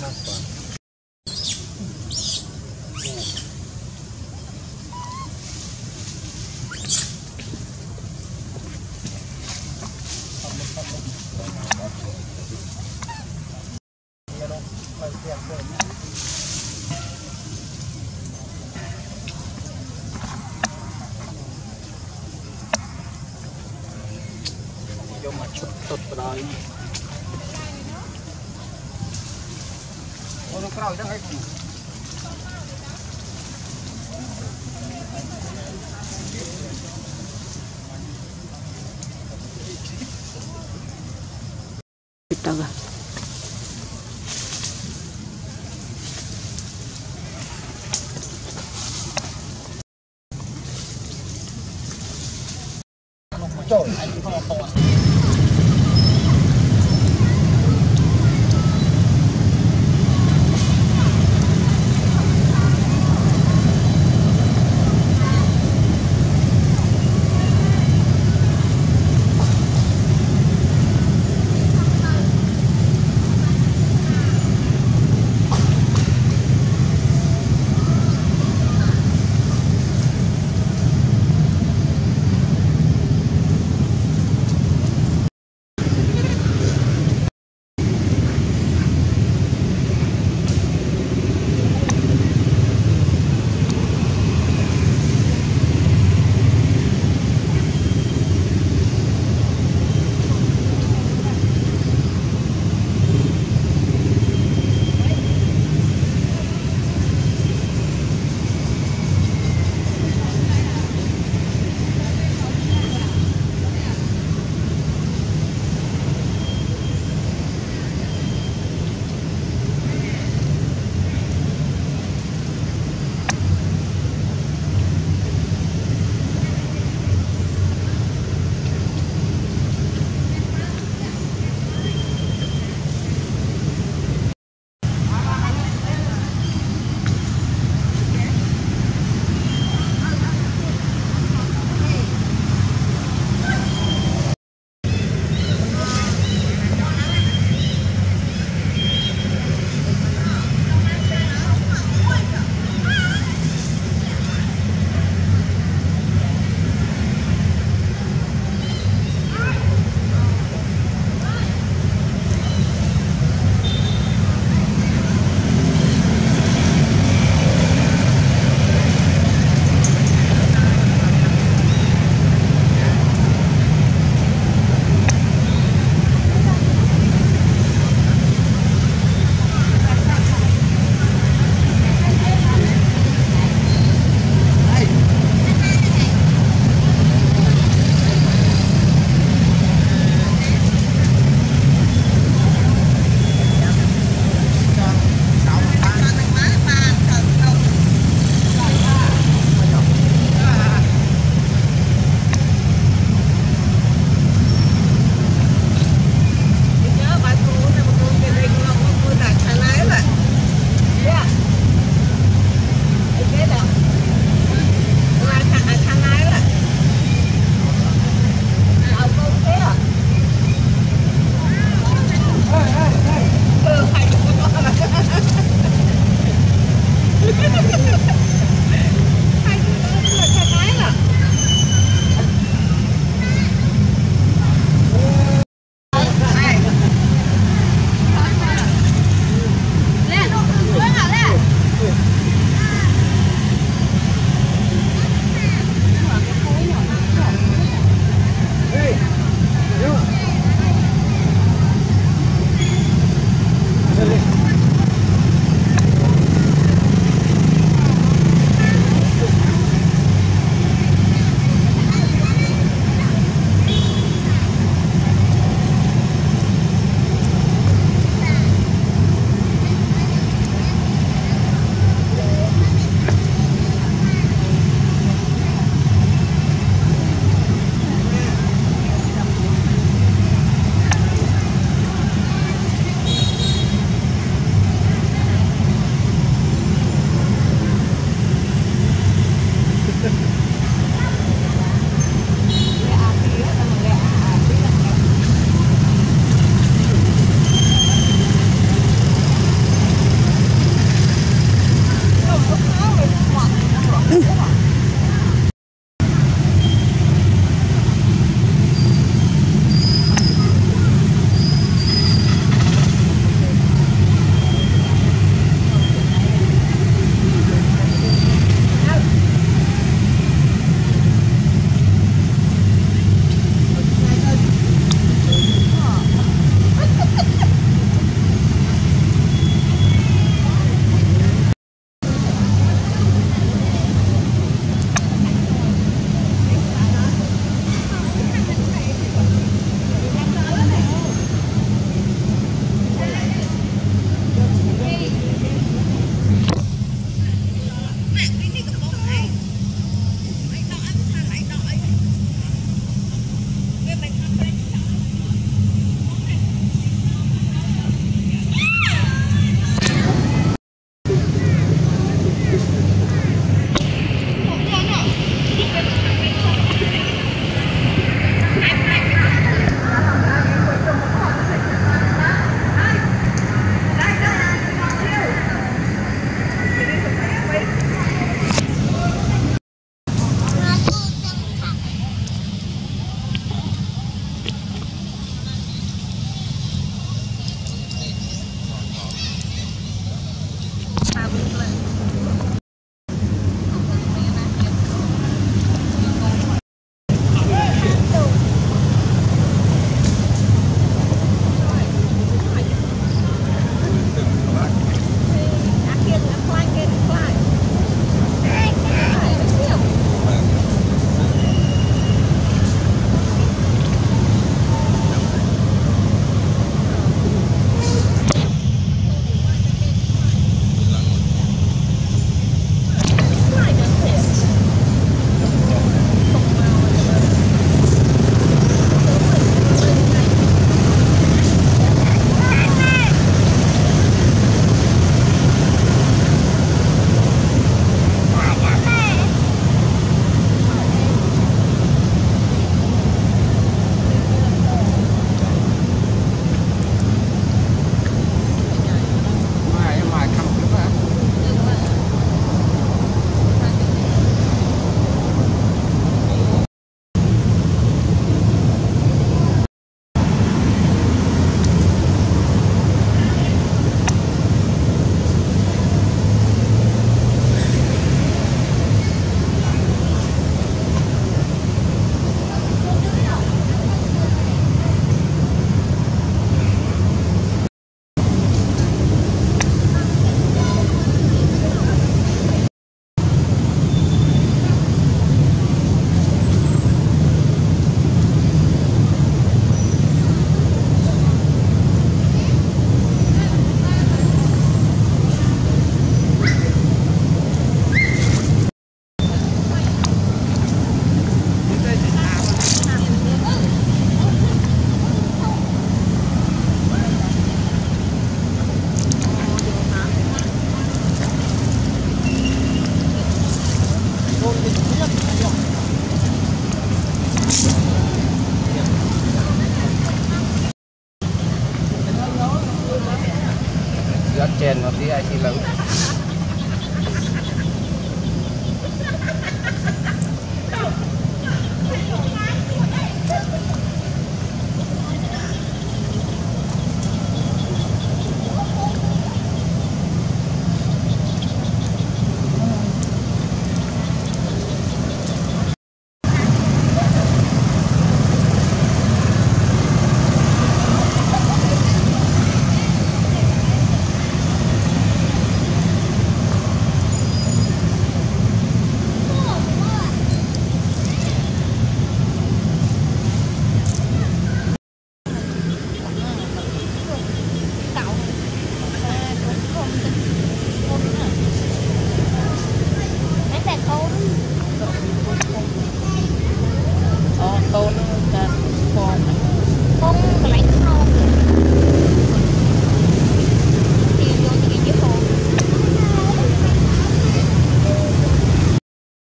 យកមកឈុតទុតបដ ாய் អូន ក្រោយហ្នឹងអី ទៅ ចូលអញផងផង